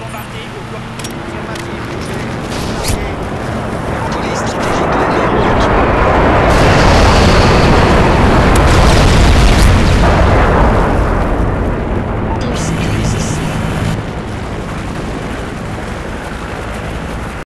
va bombarder au corps.